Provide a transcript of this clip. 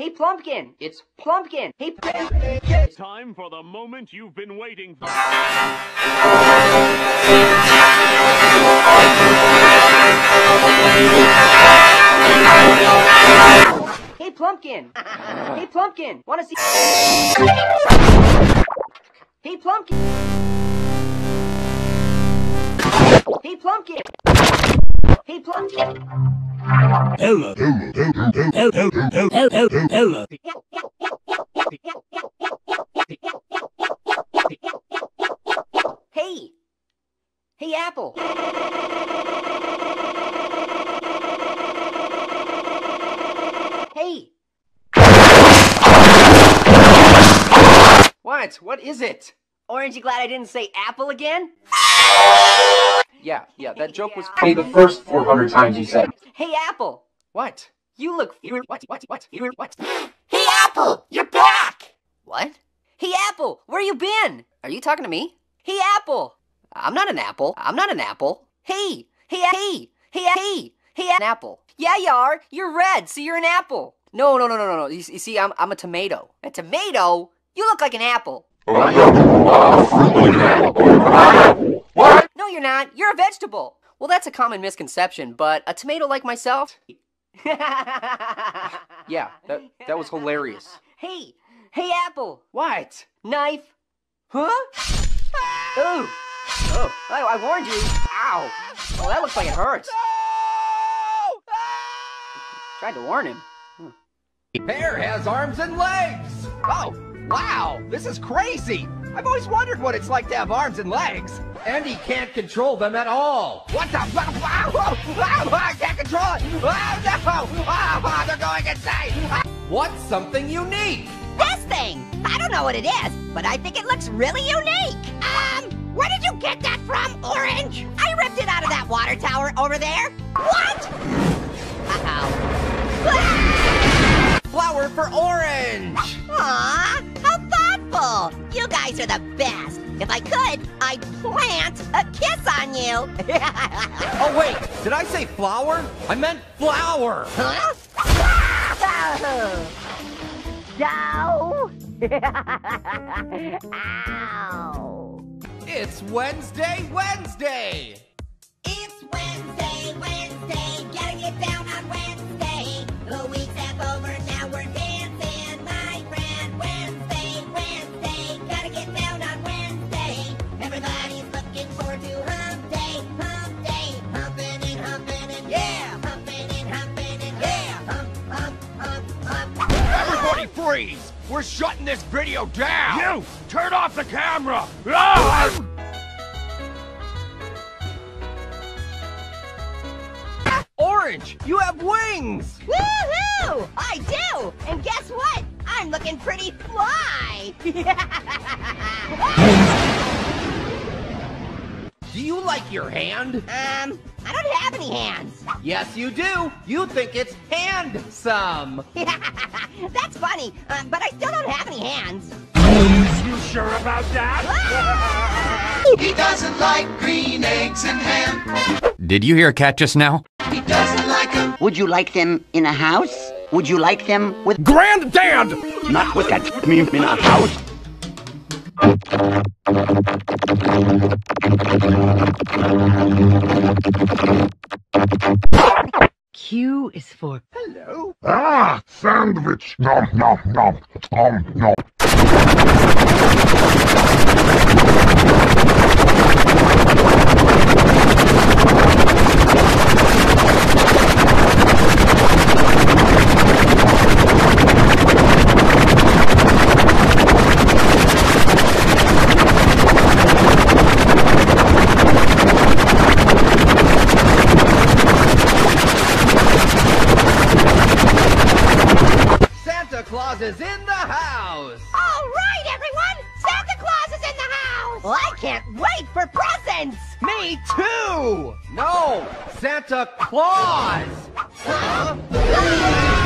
Hey, Plumpkin. It's Plumpkin. Hey, It's time for the moment you've been waiting for. hey, Plumpkin. hey, Plumpkin. Wanna see? Hey, Plumpkin. Hey, Plumpkin. Hey, Plumpkin. Ella, Ella, Ella, Ella, Ella, Ella, Ella. Hey. Hey, Apple. Hey. What? What is it? Orange, you glad I didn't say apple again? Yeah, yeah, that joke was. Hey, the first 400 times you said. Hey, Apple. What? You look. You what? What? What? You what? Hey, Apple. You're back. What? Hey, Apple. Where you been? Are you talking to me? Hey, Apple. I'm not an apple. I'm not an apple. Hey. Hey, hey. Hey, hey. Hey, an apple. Yeah, you are. You're red, so you're an apple. No, no, no, no, no, no. You, you see, I'm, I'm a tomato. A tomato? You look like an apple. What? No, you're not. You're a vegetable. Well, that's a common misconception, but a tomato like myself? Yeah, that that was hilarious. Hey, hey, Apple. What? Knife. Huh? Ooh. Oh, I, I warned you. Ow. Oh, that looks like it hurts. Tried to warn him. Hair has arms and legs! Oh, wow, this is crazy! I've always wondered what it's like to have arms and legs. And he can't control them at all. What the? Wow, wow, wow, wow, I can't control it! Oh, no! Oh, they're going insane! What's something unique? This thing! I don't know what it is, but I think it looks really unique. Um, where did you get that from, Orange? I ripped it out of that water tower over there. What? Uh-oh. Flower for orange! Aw, how thoughtful! You guys are the best. If I could, I'd plant a kiss on you. Oh, wait, did I say flower? I meant flour! huh? Ow! It's Wednesday, Wednesday! Freeze! We're shutting this video down! You! Turn off the camera! Ah! Orange, you have wings! Woohoo! I do! And guess what? I'm looking pretty fly! Do you like your hand? um, I don't have any hands. Yes, you do. You think it's handsome. That's funny, uh, but I still don't have any hands. You sure about that? He doesn't like green eggs and ham. Did you hear a cat just now? He doesn't like them. Would you like them in a house? Would you like them with Granddad! Not with that me in a house. Q is for hello. Ah, sandwich. Nom, nom, nom. Nom, nom. Santa Claus is in the house. All right, everyone! Santa Claus is in the house! Well, I can't wait for presents! Me too. No, Santa Claus. Huh?